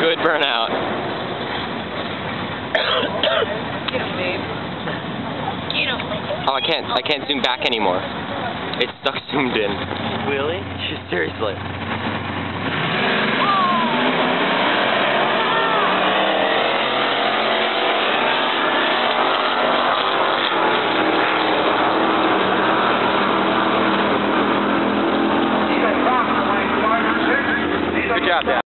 good burnout. Oh, I can't. I can't zoom back anymore. It's stuck zoomed in. Really? Seriously. Good job, Dad.